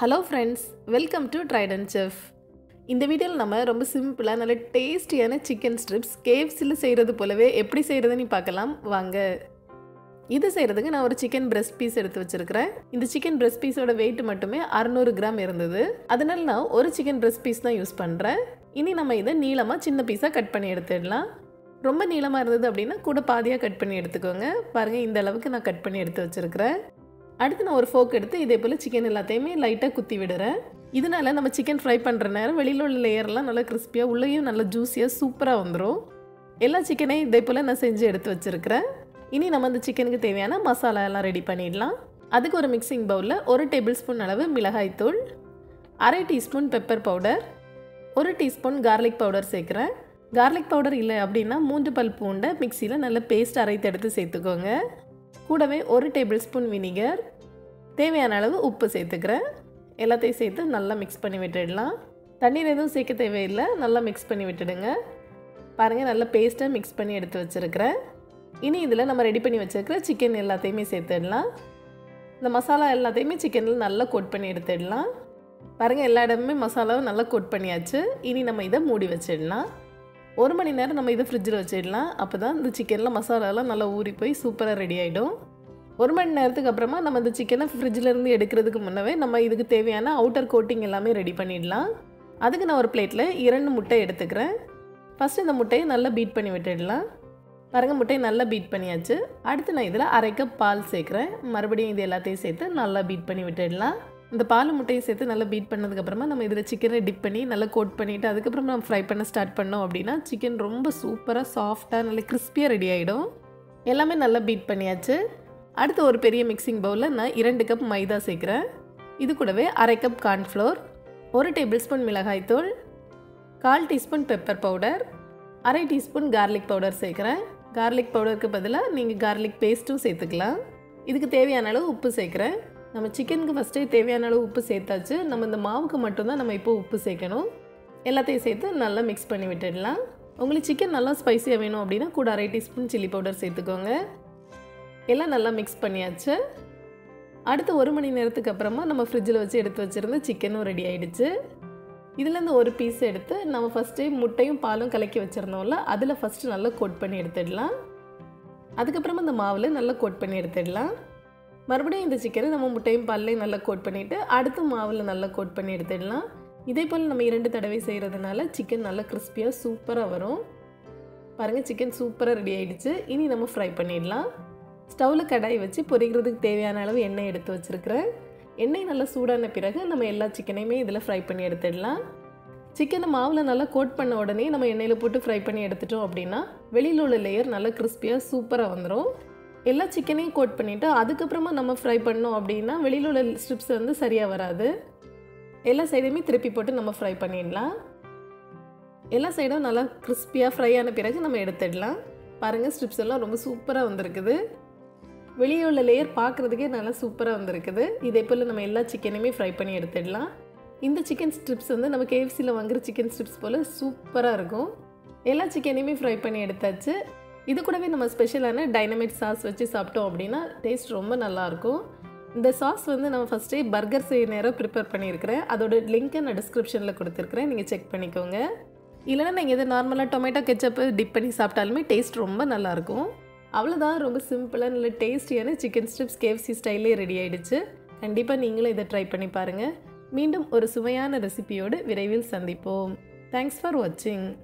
Hello friends welcome to Triton chef இந்த வீடியோவில் நம்ம ரொம்ப சிம்பிளாக நல்ல டேஸ்டியான சிக்கன் ஸ்ட்ரிப்ஸ் கேஎஃப்சியில் செய்கிறது போலவே எப்படி செய்கிறதுன்னு பார்க்கலாம். வாங்க. இது செய்கிறதுக்கு நான் ஒரு சிக்கன் பிரெஸ்ட் பீஸ் எடுத்து வச்சுருக்கிறேன். இந்த சிக்கன் பிரெஸ்ட் பீஸோட வெயிட் மட்டுமே அறநூறு கிராம் இருந்தது. அதனால நான் ஒரு சிக்கன் பிரெஸ்ட் பீஸ் தான் யூஸ் பண்ணுறேன் இனி நம்ம இதை நீளமாக சின்ன பீஸாக கட் பண்ணி எடுத்துடலாம். ரொம்ப நீளமாக இருந்தது அப்படின்னா கூட பாதியாக கட் பண்ணி எடுத்துக்கோங்க. பாருங்கள் இந்த அளவுக்கு நான் கட் பண்ணி எடுத்து வச்சுருக்கிறேன். அடுத்து நான் ஒரு ஃபோக் எடுத்து இதே போல் சிக்கன் எல்லாத்தையுமே லைட்டாக குத்தி விடுறேன். இதனால நம்ம சிக்கன் ஃப்ரை பண்ணுற நேரம் வெளியில் உள்ள லேயர்லாம் நல்லா கிறிஸ்பியாக உள்ளேயும் நல்லா ஜூஸியாக சூப்பராக வந்துடும் எல்லா சிக்கனையும் இதே போல் நான் செஞ்சு எடுத்து வச்சுருக்கிறேன். இனி நம்ம அந்த சிக்கனுக்கு தேவையான மசாலா எல்லாம் ரெடி பண்ணிடலாம். அதுக்கு ஒரு மிக்சிங் பவுலில் ஒரு டேபிள் ஸ்பூன் அளவு மிளகாய்த்தூள் அரை டீஸ்பூன் பெப்பர் பவுடர் ஒரு டீஸ்பூன் கார்லிக் பவுடர் சேர்க்குறேன். கார்லிக் பவுடர் இல்லை அப்படின்னா மூன்று பல் பூண்டை மிக்சியில் நல்ல பேஸ்ட் அரைத்து எடுத்து சேர்த்துக்கோங்க. கூடவே ஒரு டேபிள் ஸ்பூன் வினிகர் தேவையான அளவு உப்பு சேர்த்துக்கிறேன். எல்லாத்தையும் சேர்த்து நல்லா மிக்ஸ் பண்ணி விட்டுடலாம். தண்ணீர் எதுவும் சேர்க்க தேவையில்லை. நல்லா மிக்ஸ் பண்ணி விட்டுடுங்க. பாருங்கள் நல்லா பேஸ்ட்டை மிக்ஸ் பண்ணி எடுத்து வச்சுருக்கிறேன். இனி இதில் நம்ம ரெடி பண்ணி வச்சுருக்கிற சிக்கன் எல்லாத்தையுமே சேர்த்துடலாம். இந்த மசாலா எல்லாத்தையுமே சிக்கனில் நல்லா கோட் பண்ணி எடுத்துடலாம். பாருங்கள் எல்லா இடமுமே மசாலாவும் நல்லா கோட் பண்ணியாச்சு. இனி நம்ம இதை மூடி வச்சிடலாம். ஒரு மணி நேரம் நம்ம இதை ஃப்ரிட்ஜில் வச்சிடலாம். அப்போ தான் இந்த சிக்கனில் மசாலாலாம் நல்லா ஊறி போய் சூப்பராக ரெடி ஆகிடும் ஒரு மணி நேரத்துக்கு அப்புறமா நம்ம இந்த சிக்கனை ஃப்ரிட்ஜிலேருந்து எடுக்கிறதுக்கு முன்னவே நம்ம இதுக்கு தேவையான அவுட்டர் கோட்டிங் எல்லாமே ரெடி பண்ணிடலாம். அதுக்கு நான் ஒரு பிளேட்டில் இரண்டு முட்டை எடுத்துக்கிறேன். ஃபஸ்ட்டு இந்த முட்டையை நல்லா பீட் பண்ணி விட்டுடலாம். பாருங்கள் முட்டையை நல்லா பீட் பண்ணியாச்சு. அடுத்து நான் இதில் அரை கப் பால் சேர்க்குறேன். மறுபடியும் இது எல்லாத்தையும் சேர்த்து நல்லா பீட் பண்ணி விட்டுடலாம். இந்த பால் முட்டையை சேர்த்து நல்லா பீட் பண்ணதுக்கப்புறமா நம்ம இதில் சிக்கனை டிப் பண்ணி நல்லா கோட் பண்ணிவிட்டு அதுக்கப்புறம் நம்ம ஃப்ரை பண்ண ஸ்டார்ட் பண்ணோம் அப்படின்னா சிக்கன் ரொம்ப சூப்பராக சாஃப்டாக நல்ல கிறிஸ்பியாக ரெடி ஆகிடும் எல்லாமே நல்லா பீட் பண்ணியாச்சு. அடுத்து ஒரு பெரிய மிக்சிங் பவுலில் நான் இரண்டு கப் மைதா சேர்க்குறேன். இது கூடவே அரை கப் கார்ன்ஃப்ளோர் ஒரு டேபிள் ஸ்பூன் மிளகாய்த்தூள் கால் டீஸ்பூன் பெப்பர் பவுடர் அரை டீஸ்பூன் கார்லிக் பவுடர் சேர்க்குறேன். கார்லிக் பவுடருக்கு பதிலாக நீங்கள் கார்லிக் பேஸ்ட்டும் சேர்த்துக்கலாம். இதுக்கு தேவையான அளவு உப்பு சேர்க்குறேன். நம்ம சிக்கனுக்கு ஃபஸ்ட்டே தேவையான அளவு உப்பு சேர்த்தாச்சு. நம்ம இந்த மாவுக்கு மட்டும்தான் நம்ம இப்போ உப்பு சேர்க்கணும். எல்லாத்தையும் சேர்த்து நல்லா மிக்ஸ் பண்ணி விட்டுடலாம். உங்களுக்கு சிக்கன் நல்லா ஸ்பைசியாக வேணும் அப்படின்னா கூட அரை டீஸ்பூன் சில்லி பவுடர் சேர்த்துக்கோங்க. எல்லாம் நல்லா மிக்ஸ் பண்ணியாச்சு. அடுத்து ஒரு மணி நேரத்துக்கு அப்புறமா நம்ம ஃப்ரிட்ஜில் வச்சு எடுத்து வச்சுருந்த சிக்கனும் ரெடி ஆகிடுச்சு இதுலேருந்து ஒரு பீஸ் எடுத்து நம்ம ஃபஸ்ட்டு முட்டையும் பாலும் கலக்கி வச்சுருந்தோம்ல அதில் ஃபஸ்ட்டு நல்லா கோட் பண்ணி எடுத்துடலாம். அதுக்கப்புறமா இந்த மாவில் நல்லா கோட் பண்ணி எடுத்துடலாம். மறுபடியும் இந்த சிக்கனை நம்ம முட்டையும் பால்லையும் நல்லா கோட் பண்ணிவிட்டு அடுத்து மாவில் நல்லா கோட் பண்ணி எடுத்துடலாம். இதே போல் நம்ம இரண்டு தடவை செய்கிறதுனால சிக்கன் நல்லா கிறிஸ்பியாக சூப்பராக வரும். பாருங்கள் சிக்கன் சூப்பராக ரெடி ஆகிடுச்சு இனி நம்ம ஃப்ரை பண்ணிடலாம். ஸ்டவ்வில் கடாய் வச்சு பொரிக்கிறதுக்கு தேவையான அளவு எண்ணெய் எடுத்து வச்சுருக்கிறேன். எண்ணெய் நல்லா சூடான பிறகு நம்ம எல்லா சிக்கனையுமே இதில் ஃப்ரை பண்ணி எடுத்துடலாம். சிக்கனை மாவில் நல்லா கோட் பண்ண உடனே நம்ம எண்ணெயில் போட்டு ஃப்ரை பண்ணி எடுத்துட்டோம் அப்படின்னா வெளியில் உள்ள லேயர் நல்லா கிறிஸ்பியாக சூப்பராக வந்துடும் எல்லா சிக்கனையும் கோட் பண்ணிவிட்டு அதுக்கப்புறமா நம்ம ஃப்ரை பண்ணோம் அப்படின்னா வெளியில் உள்ள ஸ்ட்ரிப்ஸ் வந்து சரியாக வராது. எல்லா சைடுமே திருப்பி போட்டு நம்ம ஃப்ரை பண்ணிடலாம். எல்லா சைடும் நல்லா கிறிஸ்பியாக ஃப்ரை ஆன பிறகு நம்ம எடுத்துடலாம். பாருங்கள் ஸ்ட்ரிப்ஸ் எல்லாம் ரொம்ப சூப்பராக வந்திருக்குது. வெளியே உள்ள லேயர் பார்க்குறதுக்கே நல்லா சூப்பராக வந்திருக்குது. இதே போல் நம்ம எல்லா சிக்கனையுமே ஃப்ரை பண்ணி எடுத்துடலாம். இந்த சிக்கன் ஸ்ட்ரிப்ஸ் வந்து நம்ம கேஎஃப்சியில் வாங்குற சிக்கன் ஸ்ட்ரிப்ஸ் போல் சூப்பராக இருக்கும். எல்லா சிக்கனையுமே ஃப்ரை பண்ணி எடுத்தாச்சு. இது கூடவே நம்ம ஸ்பெஷலான டைனமிட் சாஸ் வச்சு சாப்பிட்டோம் அப்படின்னா டேஸ்ட் ரொம்ப நல்லாயிருக்கும் இந்த சாஸ் வந்து நம்ம ஃபஸ்ட்டே பர்கர் செய்ய நேரம் ப்ரிப்பேர் பண்ணியிருக்கிறேன். அதோட லிங்க்கை நான் டிஸ்கிரிப்ஷனில் கொடுத்துருக்குறேன். நீங்கள் செக் பண்ணிக்கோங்க. இல்லைன்னா நீங்கள் எது நார்மலாக டொமேட்டோ கெச்சப்பு டிப் பண்ணி சாப்பிட்டாலுமே டேஸ்ட் ரொம்ப நல்லாயிருக்கும் அவ்வளோதான் ரொம்ப சிம்பிளாக நல்ல டேஸ்டியான சிக்கன் ஸ்ட்ரிப்ஸ் கேஎஃப்சி ஸ்டைலே ரெடி ஆகிடுச்சு கண்டிப்பாக நீங்களும் இதை ட்ரை பண்ணி பாருங்கள் மீண்டும் ஒரு சுவையான ரெசிபியோடு விரைவில் சந்திப்போம். தேங்க்ஸ் ஃபார் வாட்சிங்